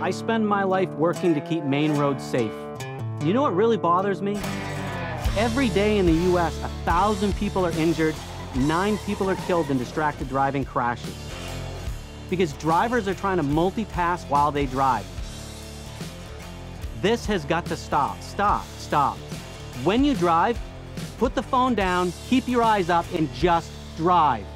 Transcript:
I spend my life working to keep Maine roads safe. You know what really bothers me? Every day in the US, a thousand people are injured, nine people are killed in distracted driving crashes. Because drivers are trying to multitask while they drive. This has got to stop. Stop. Stop. When you drive, put the phone down, keep your eyes up, and just drive.